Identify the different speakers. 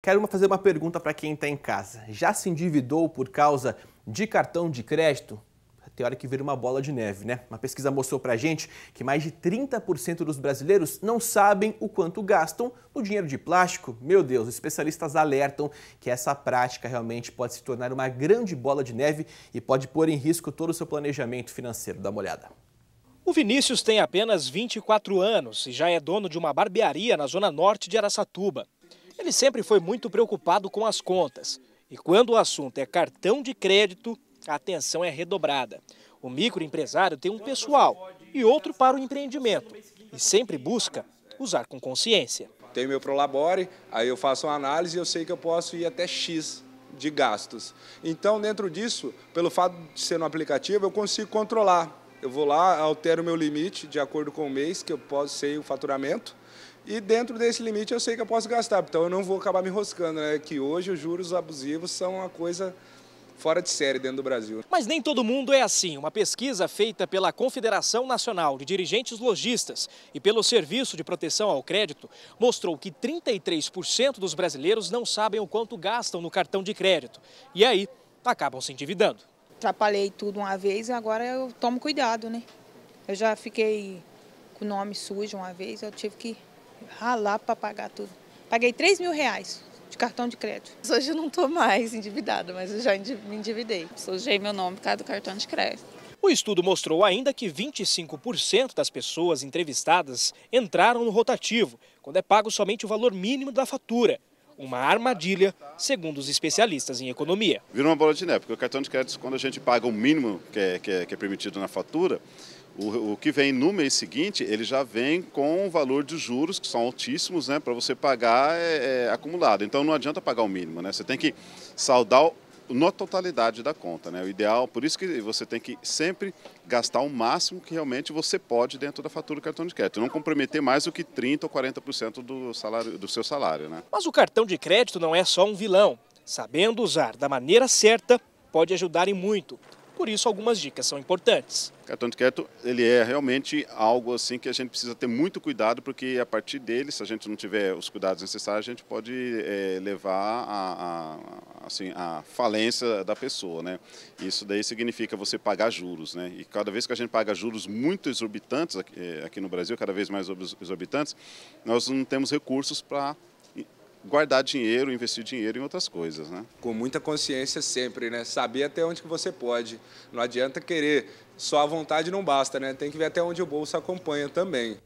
Speaker 1: Quero fazer uma pergunta para quem está em casa. Já se endividou por causa de cartão de crédito? Tem hora que vira uma bola de neve, né? Uma pesquisa mostrou pra gente que mais de 30% dos brasileiros não sabem o quanto gastam no dinheiro de plástico. Meu Deus, especialistas alertam que essa prática realmente pode se tornar uma grande bola de neve e pode pôr em risco todo o seu planejamento financeiro. Dá uma olhada.
Speaker 2: O Vinícius tem apenas 24 anos e já é dono de uma barbearia na zona norte de Araçatuba. Ele sempre foi muito preocupado com as contas. E quando o assunto é cartão de crédito, a atenção é redobrada. O microempresário tem um pessoal e outro para o empreendimento e sempre busca usar com consciência.
Speaker 3: Tenho meu Prolabore, aí eu faço uma análise e eu sei que eu posso ir até X de gastos. Então, dentro disso, pelo fato de ser no aplicativo, eu consigo controlar. Eu vou lá, altero o meu limite de acordo com o mês, que eu posso ser o faturamento, e dentro desse limite eu sei que eu posso gastar. Então, eu não vou acabar me enroscando, né? Que hoje os juros abusivos são uma coisa fora de série dentro do Brasil.
Speaker 2: Mas nem todo mundo é assim. Uma pesquisa feita pela Confederação Nacional de Dirigentes Logistas e pelo Serviço de Proteção ao Crédito mostrou que 33% dos brasileiros não sabem o quanto gastam no cartão de crédito. E aí, acabam se endividando.
Speaker 4: Atrapalhei tudo uma vez e agora eu tomo cuidado, né? Eu já fiquei com o nome sujo uma vez, eu tive que ralar para pagar tudo. Paguei 3 mil reais de cartão de crédito.
Speaker 5: Hoje eu não estou mais endividada, mas eu já me endividei. Sujei meu nome por causa do cartão de crédito.
Speaker 2: O estudo mostrou ainda que 25% das pessoas entrevistadas entraram no rotativo, quando é pago somente o valor mínimo da fatura. Uma armadilha, segundo os especialistas em economia.
Speaker 6: Vira uma bola de neve, porque o cartão de crédito, quando a gente paga o mínimo que é, que é, que é permitido na fatura, o, o, que vem no mês seguinte, ele já vem com o valor de juros, que são altíssimos, né, para você pagar é, é, acumulado. Então não adianta pagar o mínimo, né? Você tem que saldar na totalidade da conta, né? O ideal, por isso que você tem que sempre gastar o máximo que realmente você pode dentro da fatura do cartão de crédito, não comprometer mais do que 30 ou 40% do salário do seu salário, né?
Speaker 2: Mas o cartão de crédito não é só um vilão. Sabendo usar da maneira certa, pode ajudar em muito. Por isso, algumas dicas são importantes.
Speaker 6: Cartão de crédito ele é realmente algo assim que a gente precisa ter muito cuidado, porque a partir dele, se a gente não tiver os cuidados necessários, a gente pode é, levar a, a, assim, a falência da pessoa. Né? Isso daí significa você pagar juros. Né? E cada vez que a gente paga juros muito exorbitantes aqui, é, aqui no Brasil, cada vez mais exorbitantes, nós não temos recursos para guardar dinheiro, investir dinheiro em outras coisas, né?
Speaker 3: Com muita consciência sempre, né? Saber até onde que você pode. Não adianta querer, só a vontade não basta, né? Tem que ver até onde o bolso acompanha também.